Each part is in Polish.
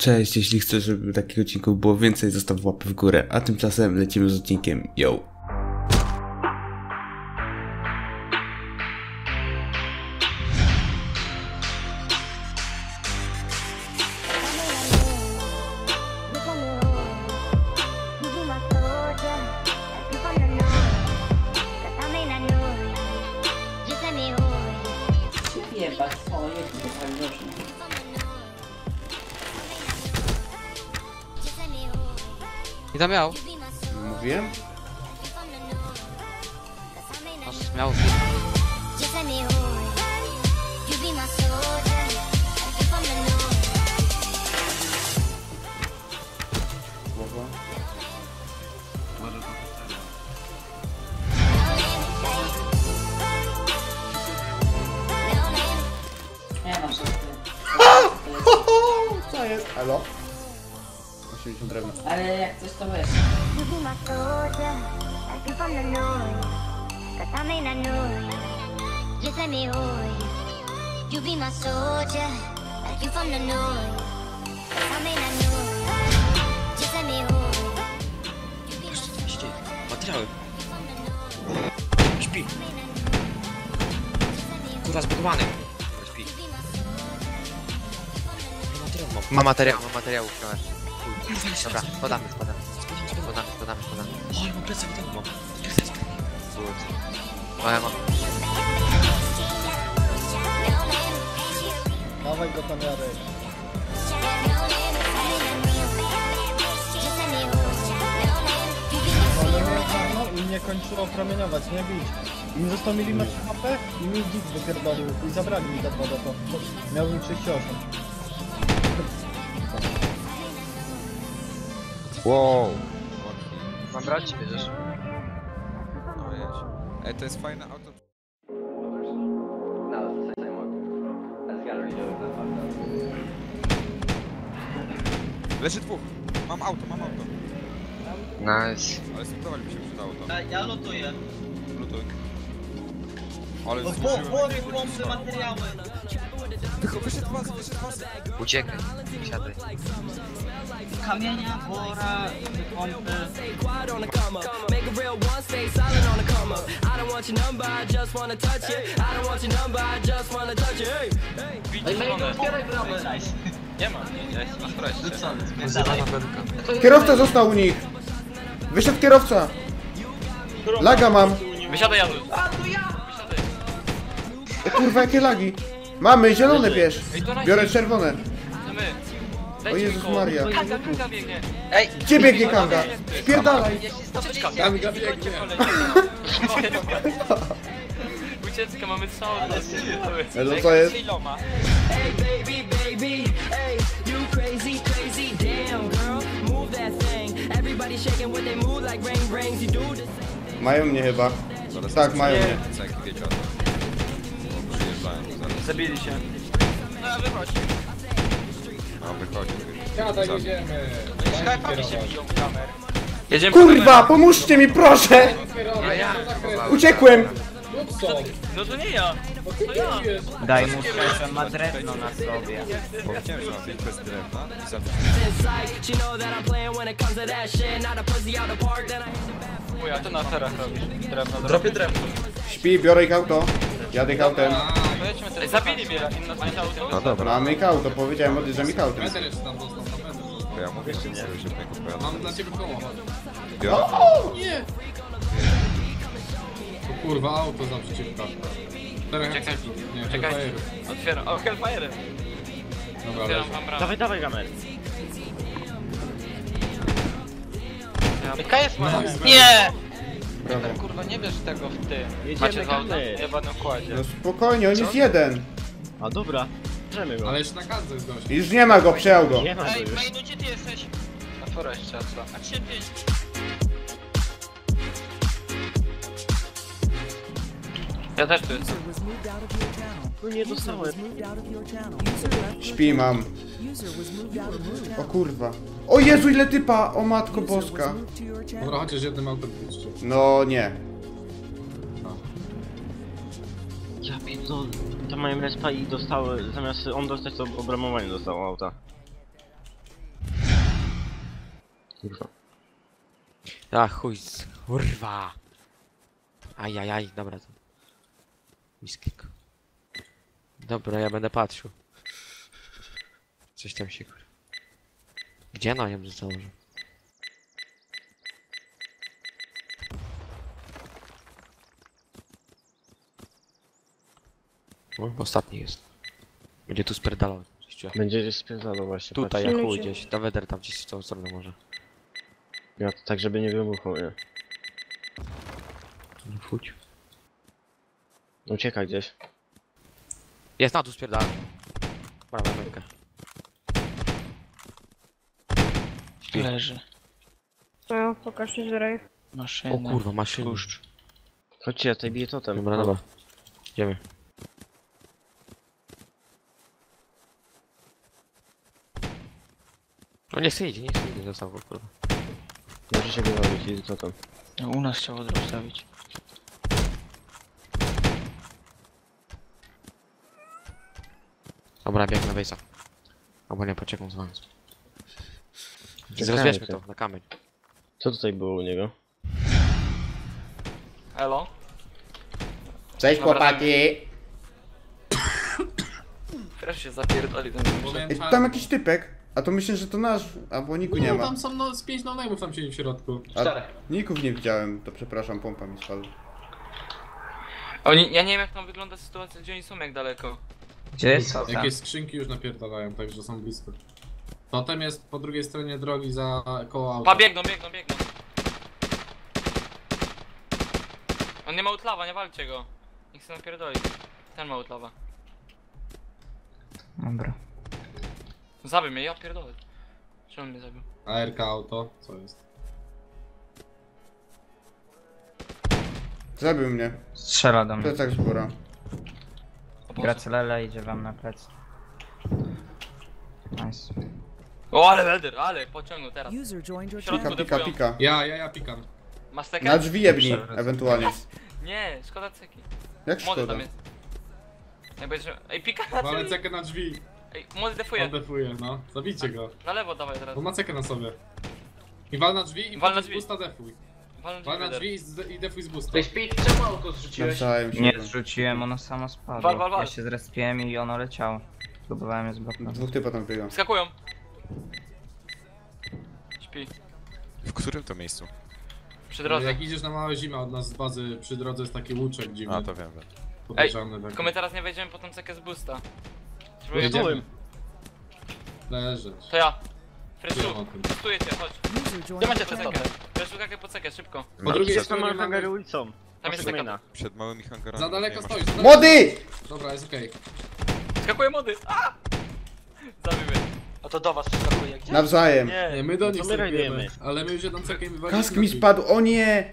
Cześć, jeśli chcesz, żeby takich odcinków było więcej, zostaw łapę w górę, a tymczasem lecimy z odcinkiem. Yo! Tam miał. Mówiłem? Masz miał. Nie. Co jest? Halo? 80 drewna. Ale jak coś to weź. You be my soldier, like you from the north. Cause I'm in the north. Just let me hold you. You be my soldier, like you from the north. Cause I'm in the north. Just let me hold you. You be my soldier, Materiały. from the north. Śpi. Kurwa zbudowany. Śpi. Be my soldier. Materiał. Ma materiał, Dobra, podamy, podamy. Podamy, podamy, podamy. O, ja mam plecak w domu, mam. Good. O, ja mam. Dawaj go tam Jarek. Ale mnie czarno i mnie kończyło promieniować, nie bić. I mi został milimetr HP i mi dzik wypierdolił i zabrali mi te wodę to. Miałbym 38. Wow! Mam brać? Bierzesz? No jest. Ej, to jest fajne auto. Leży dwóch. Mam auto, mam auto. Nice. Ale spróbować by się przydało to. Ja, ja lutuję. Lutuj. Ale bo wody jakieś łączne kurwa. materiały. Tylko wyszedł was, wyszedł was. Uciekaj. Siadaj. Kamienia, wora, pompy. quiet on the come up. Make a real one, stay silent on the come up. I don't want your number, I just wanna touch it. I don't want your number, I just wanna touch it. Hey, hey. Ej, Mejdo, otwieraj bramę. Nie ma, jest, masz wreszcie. Rzucony, spierdalaj. Kierowca został u nich! Wyszedł kierowca! Laga mam! Wysiadaj, Janu. O kurwa, jakie lagi! Mamy, zielone bierz! Biorę czerwone. O Jezus Maria. Kanga, kanga biegnie. Gdzie biegnie Kanga? Spierdalaj! Kanga biegnie. Ucieczka, mamy. Elo, co jest? Hey, baby, baby, hey, you crazy, crazy, damn girl, move that thing. Everybody shaking what they move like ring rings. You do this. Mają mnie chyba. Tak, mają mnie. Ceki wiecie o tym. Zabili się. A wychodzi. Skype'ami się biją kamer. Jedziemy Kurwa, pomóżcie mi proszę! No ja. Uciekłem! No to nie ja. To ja. Daj mu szczerze, ma drewno na sobie. Powiedziałem, że mam być bez drewna i zabić. Comes to a na ferach robisz. Drewno, Dropię drewno. Śpi, biorę ich auto. Jadę ich autem. Pojedźmy teraz. Zabili mnie inna autem. No dobra, Mamy ich auto, powiedziałem odjeżdżam ich autem. to ja mówię, że sobie szybko pojadę. Mam dla ciebie koło. Kurwa, auto za przeciwka. Czterech Czekaj, Nie, czekaj. Hellfire'ów. Otwieram. O, Hellfire. Dobra, Otwieram leży. wam bramę. Dawaj, dawaj, gamer. Jaka jest moja? Nie! Brawo. Kurwa, nie bierz tego w ty. Jedziemy, Macie. Ja w układzie. No spokojnie, on jest jeden. A dobra, bierzemy go. Ale jeszcze na kadrze jest gość. Już nie ma go, przejął go. Nie ma go Ej, już. Mainu, gdzie ty jesteś? Na foreście, a co? A ciebie... Ja też tu jestem. No nie dostałem. Śpi mam. O kurwa. O Jezu, ile typa! O matko boska. Dobra, chociaż jednym autem pójdźcie. No nie. Ja pierdolę. To mają respa i dostały, zamiast on dostać to obramowanie dostało auta. Kurwa. A chuj, z- kurwa. Ajajaj, dobra to. Dobra, ja będę patrzył. Coś tam się kur... Gdzie no ją założę? O, ostatni jest. Będzie tu spierdalał. Czuję. Będzie gdzieś spierdalał właśnie. Tutaj, patrz. jak chuj gdzieś. Daweder tam gdzieś w tą stronę może. Ja to tak, żeby nie wybuchał, nie? Nie Chodź. Ucieka gdzieś. Jest na tu spierdala. Prawa ręka. Śpi. Leży. No, pokaż mi zrejf. Maszyna. O kurwa, maszyny. Puszcz. Chodźcie, ja tutaj biję totem. Dobra, dobra. Idziemy. No nie chcę idzie, nie chcę idzie, został go kurwa. Możecie go zabić i totem. No, u nas chciał odstawić. Dobra, bieg na wejsa. Albo nie, poczekam z wami. Tu. to na kamień. Co tutaj było u niego? Elo? Cześć chłopaki! Teraz się zapierdoli ten Powiem Ej, czarno. tam jakiś typek. A to myślę, że to nasz, albo niku nie No, ma. tam są no, z pięć no tam siedzi w środku. A ników nie widziałem, to przepraszam, pompa mi spadła. Oni, ja nie wiem jak tam wygląda sytuacja, gdzie oni są, jak daleko. Gdzie jest Jakieś skrzynki już napierdalają, także są blisko. Totem jest po drugiej stronie drogi za koło auta. Pa, biegną, biegną, biegną. On nie ma utlawa, nie walcie go. Niech się napierdoli. Ten ma utlawa. Dobra. Zabił mnie, ja pierdolę. Czemu mnie zabił? ARK auto, co jest? Zabił mnie. Strzela do mnie. Plecak z góra. Gracelele idzie wam na plec. Nice. O, ale welder, ale pociągnął teraz. Pika, pika, pika. Ja, ja, ja pikam. Masz Na drzwi jebni, ewentualnie. Nie, szkoda ceki. Jak Młody szkoda. tam jest. Ej, bo. Ej, pika na Walę drzwi. cekę na drzwi. Ej, młody defuje. On defuje, no. Zabijcie go. Na lewo dawaj teraz. Bo ma cekę na sobie. I wal na drzwi i Wal na drzwi. busta defuj. Walnę Wal na welder. drzwi i, defuj z busta. Nawzajem się. Nie zrzuciłem, ono samo spadło. Wal, wal, wal. Ja się zrespiłem i ono leciało. Próbowałem je zblokować. Dwóch typa tam biega. Skakują. Śpi. W którym to miejscu? Przy drodze. Jak idziesz na małe zimę od nas z bazy, przy drodze jest taki łuczek dziwny. A, to wiem, wiem. Podejrzany taki. Tylko my teraz nie wejdziemy po tą cekę z boosta. Jedziemy. Leżeć. To ja. Freshu, testuję cię, chodź. Gdzie macie tę cekę? Freshu, jak po cekę, szybko. Po drugiej przed, stronie mamy... ulicą. Tam jest ceka. przed małymi hangarami. Za daleko nie ma- stoisz. za daleko. Młody! Dobra, jest okej. Skakuje mody. A! A to do was przeskakuje gdzie? Nawzajem. Nie, my do nich my. Ale my już jedną cekę im wywaliliśmy. Kask mi spadł, o nie!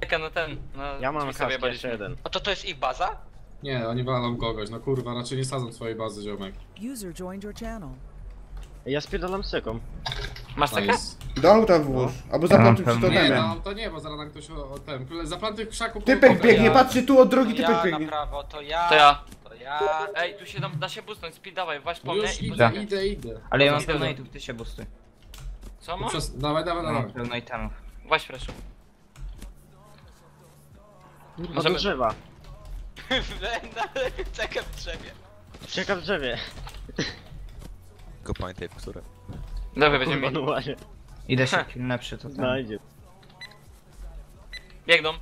Czeka na ten. Na Ja mam drzwi sobie kask jeszcze jeden. A to to jest ich baza? Nie, oni walą kogoś. No kurwa, raczej nie sadzą swojej bazy, ziomek. Ja spierdalam seką. Masz? Nice. Do auta włóż. Albo zaplantuj przy Nie, no to nie, bo zaraz nam ktoś o, o ten. Zaplantuj krzaków. Typek koło biegnie, totemu. patrzcie tu od drogi, typek biegnie. prawo, to ja. To ja. To ja. Ej, tu się da, da się boostnąć, speed dawaj, właśnie po mnie Już i idę, idę, idę. Ale ja mam pełno itów, ty się bustuj. Co masz? Przez... Dawaj, dawaj, Mam dawaj. pełno itemów. Właśnie Freshu. A do drzewa. Cekę w drzewie. Czeka w drzewie. Tylko pamiętaj, w które. Dobra, będziemy mieli. Manualnie. Idę się kilnę przy to. Znajdzie. Biegną.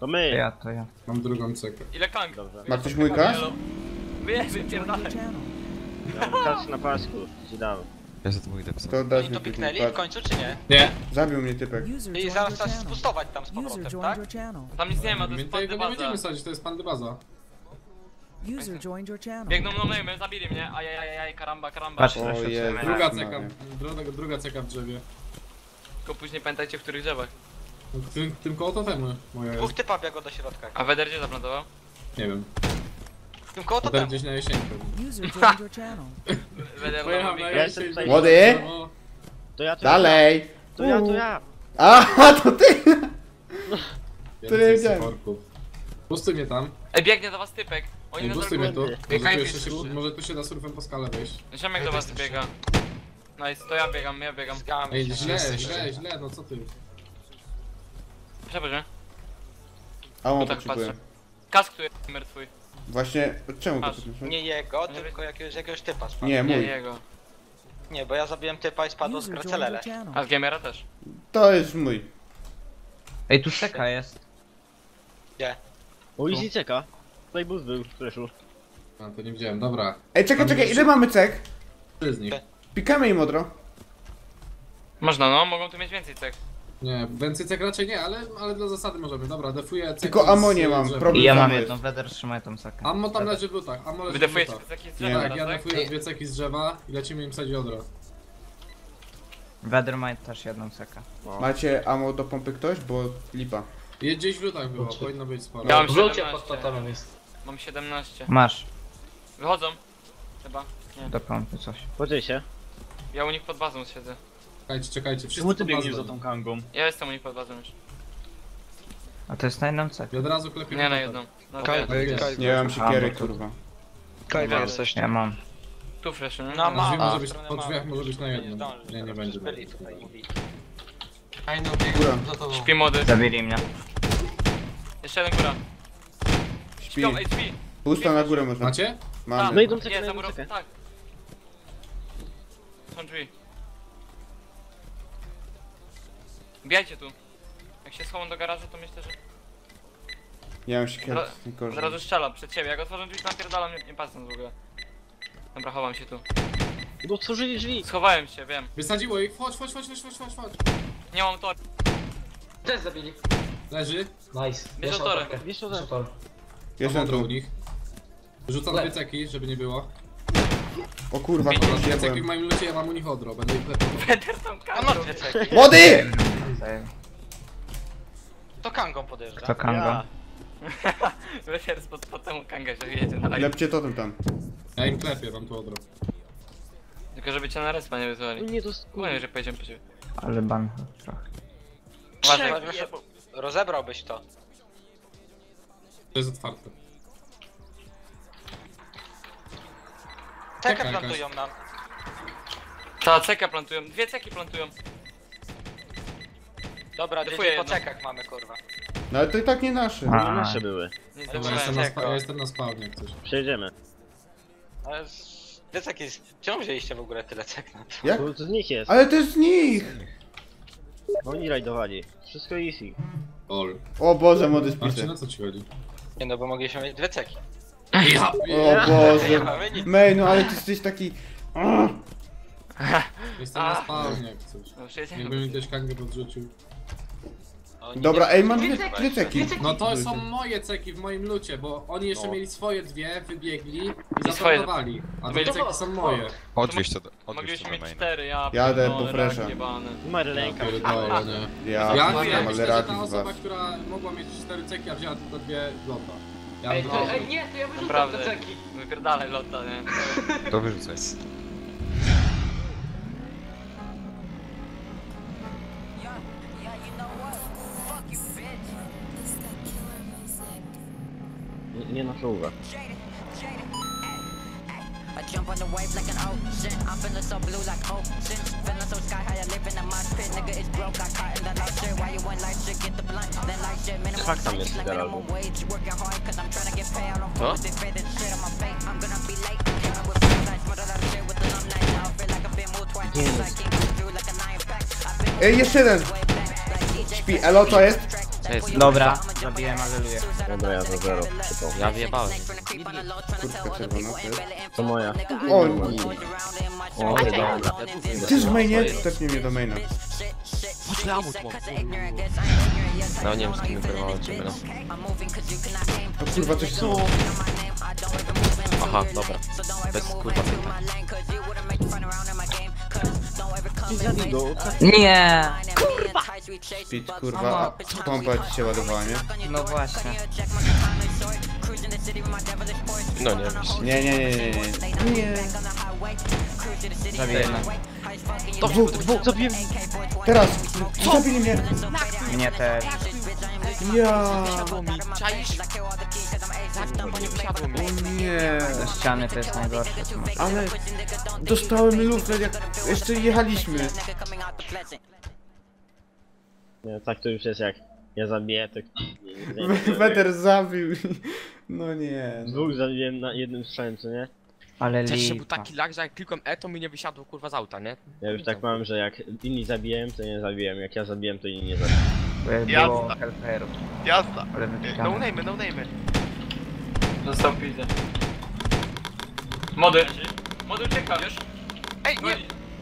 To my. Ja, to ja. Mam drugą cekę. Ile kang? Dobrze. Ma ktoś mój kasz? Mam kas na pasku. Ci dam. Ja za tym idę psa. To dasz Oni mi to piknęli w patrz. końcu, czy nie? Nie. Zabił mnie typek. I zaraz trzeba spustować tam z powrotem, tak? Tam nic nie ma, to My jest tego nie pandy będziemy sadzić, to jest pandybaza. Biegną no my, zabili mnie, ajajajaj, karamba, karamba. Patrz, O sobie Druga ceka, druga, druga ceka w drzewie. Tylko później pamiętajcie, w których drzewach. Tym, tym koło totemu moja jest. typa biegło do środka. A Weder gdzie zaplantował? Nie wiem. Tym koło to Potem tam. gdzieś na jesienkę. Będę Pojechał na tutaj. Młody? To ja, to Dalej! To ja, to ja. A, to ty! Więcej nie wiedziałem. Pustuj mnie tam. Ej, biegnie do was typek. Oni Ej, na pustuj mnie tu. Może tu, jeszcze się, może tu się da surfem po skale wejść. Ziomek do was biega. Nice, to ja biegam, ja biegam. Ej, źle, źle, źle, no co ty? Przepraszam. A on tak potrzebuje. patrzę. Kask tu jest numer twój. Właśnie, czemu Masz. podniosłeś? Nie jego, tylko jakiegoś, jakiegoś typa spadł. Nie, Nie, mój. jego. Nie, bo ja zabiłem typa i spadło z gracelele. A z Gamera też. To jest mój. Ej, tu seka jest. Gdzie? O, easy czeka. Tutaj bus był, Fleszu. A, to nie widziałem, dobra. Ej, czekaj, Tam czekaj, ile mamy cek? Trzy z nich. Pikamy im odro. Można no, mogą tu mieć więcej cek. Nie, więcej cek raczej nie, ale, ale dla zasady możemy. Dobra, defuję ceki Tylko nie mam, problem I ja mam jedną, Weder trzymaj tą sekę. Ammo tam leży w lutach, ammo leży Wy w defujecie lutach. takie z Nie. drzewa Tak, ja tak? defuję dwie ceki z drzewa i lecimy im sadzić odro. Weder ma też jedną sekę. Macie ammo do pompy ktoś? Bo lipa. Jest gdzieś w lutach było, powinno być sporo. Ja mam Wrócie 17. pod totemem jest. Mam 17. Masz, Wychodzą. Chyba. Nie. do pompy coś. Podziel się. Ja u nich pod bazą siedzę. Czekajcie, czekajcie, wszyscy Czemu ty pod biegniesz za tą kangą? Ja jestem u nich pod bazą już. A to jest na jedną cekę. I od razu klepię Nie na jedną. Na Kaj- dwie. Jest. Nie mam siekiery, kurwa. Kaj, Dobra. jesteś. Ja mam. Tu fresh, nie? No Na drzwi ma, może być, ma. drzwiach może być na Nie jedną. zdążysz, Nie, nie będzie. byli tutaj Góra. biegną za tobą. Śpi młody. Zabili mnie. Jeszcze jeden góra. Śpi. Śpią, ej, śpi. Pusto na górę można. Macie? No Mamy. idą Nie, za murą, cekę. tak. Są drzwi. Bijajcie tu. Jak się schowam do garażu, to myślę, że Nie mam siekiery, Od tylko od razu strzelam przed ciebie. Jak otworzę drzwi, to napierdalam, nie, nie patrząc w ogóle. Dobra, chowam się tu. No otworzyli drzwi. Schowałem się, wiem. Wysadziło ich, chodź, chodź, chodź, chodź, chodź, chodź, chodź. Nie mam tor. Też zabili. Leży, Nice. Bierz Wiesz tak? autorę. Jestem odro u tu. nich. Rzucam Le- dwie ceki, żeby nie było. O kurwa, Widzisz, kogoś Dwie ceki w jebłem. moim lucie, ja mam u nich odro, będę ich klepał. Peter tam On ma kazał. dwie ceki. Młody! To kangą podjeżdża. Kto kango? Peter spod, pod temu kangę się jedzie na live. Lepcie totem tam. Ja im klepię, wam tu odro. Tylko żeby cię na respa nie wysłali. Nie, to Mówię, że pojedziemy po ciebie. Ale ban trochę. Uważaj, Rozebrałbyś to. To jest otwarte. Cekę Czekaj, plantują nam. Ta cekę plantują. Dwie ceki plantują. Dobra, Defuję gdzieś po cekach mamy kurwa. No ale to i tak nie nasze. A. nasze były. Nie Dobra, zdążyłem. jestem na, spa- ja jestem na spawnie, jak coś. Przejedziemy. Ale z... Ceki... z- Czemu wzięliście w ogóle tyle cek na to? Jak? To, z nich jest. Ale to jest z nich! Oni rajdowali. Wszystko easy. Ol. O Boże, młody Marcin, spisy. na co ci chodzi? Nie no, bo mogliśmy mieć dwie ceki. Ja O Nie Boże. mamy nic. Mej, no ale ty jesteś taki... Ugh. Jestem na spawnie, jak coś. No. Jakby mi ktoś kangę podrzucił. Oni Dobra, nie- ej, mam nie dwie, ceki. dwie ceki. No to są moje ceki w moim lucie, bo oni jeszcze No. mieli swoje dwie, wybiegli i I swoje- zaplanowali. A Mieli- te ceki są moje. Odwieźć to, do- odwieź to Mogliśmy do mieć maina. cztery, ja Jadę pierdolę, po fresha. rak jebany. Numer ręka. Pierdolę, nie. Ja, Ja, mam ja ale myślę, że ta z osoba, was. która mogła mieć cztery ceki, a wzięła tylko dwie lota. Ja Ej, bym to, ej, nie, to ja wyrzucam Naprawdę. te ceki. Wypierdalaj lota, nie? To wyrzucaj. Nie, nie na czołówę. I jump on the wave like an ocean. I'm feeling so blue like ocean. Feeling so sky high, I live in a mosh pit. Nigga, it's broke. I caught in the light shit. Why you want light shit? Get the blunt. Then light shit. Minimum Fakt tam wage, jest like minimum wage. Working hard cause I'm trying to get paid. I don't fuck with this faded shit on my face. I'm gonna be late. Came in with five nights. Murder that shit with the numb nights. I feel like I've been moved twice. Yes. Like King through like a nine pack. I've been Ej, jeszcze jeden! way back. Like DJ Śpi, elo to jest? Jest. Dobra, zabiłem, aleluję. Dobra, ja to zero. Typo. Ja wyjebałem. Kurtka czerwona to jest. To moja. O, O, dobra. ty z mainie? Tepnie mnie do maina. Chodź na amut, mam. No nie wiem z kim kurwa walczymy, no. O kurwa, coś są. Aha, dobra. Bez kurwa pytań. Nie! Speed, kurwa, a pompa ci się ładowała, nie? No właśnie. No nie wiesz. Nie, nie, nie, nie, nie. Nie. Zabiję jedno. Dwóch, dwóch. Zabiję. Teraz. Zabili mnie. Mnie też. Ja. Czaisz? Tak, nie ściany to jest najgorsze co. Ale dostałem lufę jak jeszcze jechaliśmy. Nie, tak to już jest jak ja zabiję, to... Weter zabił. No nie. no. Dwóch zabiłem na jednym strzałem, co nie? Ale Też jeszcze był lipa. taki lag, że jak klikłem E, to mi nie wysiadło kurwa z auta, nie? Ja już tak mam, że jak inni zabiłem, to nie zabiłem, jak ja zabiłem, to inni nie zabiłem. Bo jak Jazda. Jazda. Ale No wypikane. name'y, no name'y. Został pizdę. Mody. Mody ucieka, wiesz? Ej, nie!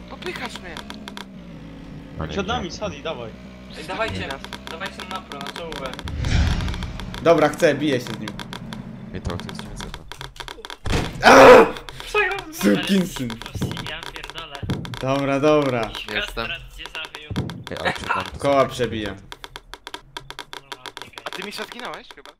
Popychasz mnie! Przed nami, Sadi, dawaj. Ej, dawajcie, dawajcie na pro, na czołówę. Dobra, chcę, biję się z nim. Mnie to jest 900. Co ja Sukinsyn. Ja pierdolę. Dobra, dobra. Jestem. cię zabił. Ej, ale przed nami Koła przebija. A ty mi zginąłeś chyba?